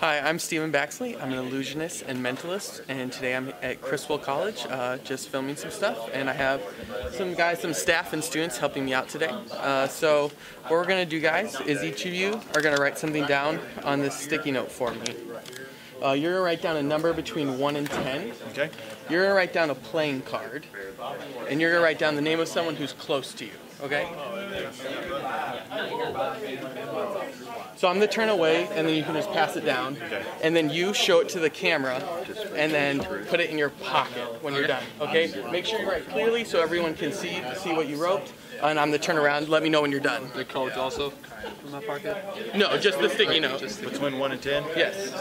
Hi, I'm Stephen Baxley. I'm an illusionist and mentalist, and today I'm at Criswell College, uh, just filming some stuff. And I have some guys, some staff and students helping me out today. Uh, so what we're gonna do, guys, is each of you are gonna write something down on this sticky note for me. Uh, you're gonna write down a number between one and ten. Okay. You're gonna write down a playing card, and you're gonna write down the name of someone who's close to you. Okay. So I'm gonna turn away, and then you can just pass it down, and then you show it to the camera, and then put it in your pocket when you're done. Okay. Make sure you write clearly so everyone can see see what you wrote. And I'm gonna turn around. Let me know when you're done. The cards also in my pocket? No, just the sticky note. Between 1 and 10? Yes.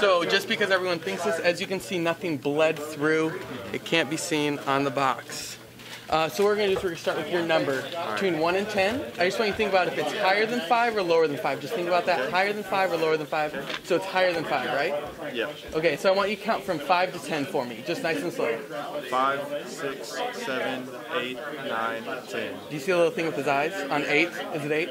So just because everyone thinks this, as you can see, nothing bled through. It can't be seen on the box. Uh, so what we're gonna do is we're gonna start with your number between one and ten. I just want you to think about if it's higher than five or lower than five. Just think about that, higher than five or lower than five. So it's higher than five, right? Yeah. Okay, so I want you to count from five to ten for me, just nice and slow. 5, 6, 7, 8, 9, 10. Do you see a little thing with his eyes on eight? Is it eight?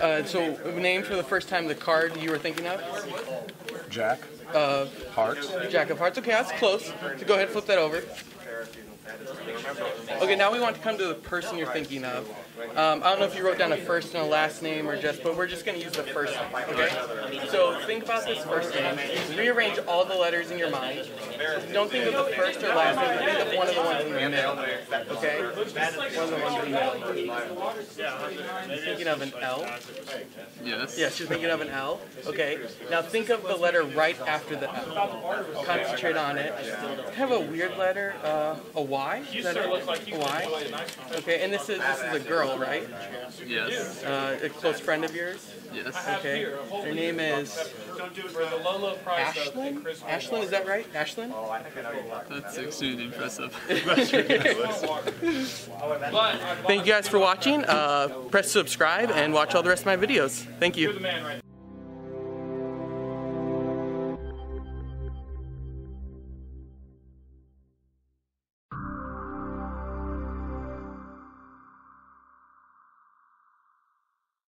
uh, so, name for the first time the card you were thinking of? Jack. Uh, Hearts. Jack of Hearts. Okay, that's close. So go ahead, and flip that over. Okay, now we want to come to the person you're thinking of. Um, I don't know if you wrote down a first and a last name or just, but we're just going to use the first name, okay? So think about this first name. Rearrange all the letters in your mind. Don't think of the first or last name, think of one of the ones in the middle, okay? One of the ones in the middle. Thinking of an L? Yes. Yes, you're thinking of an L. Okay. Now think of the letter right after the L. Concentrate on it. Kind of a weird letter. Uh, a Y. Is that? A Y. Okay. And this is this is a girl, right? Yes. Uh, a close friend of yours. Yes. Okay. Her name is Ashlyn. Ashlyn, is that right? Ashlyn. That's extremely impressive. Thank you guys for watching. Uh, press subscribe and watch all the rest of my videos. Thank you.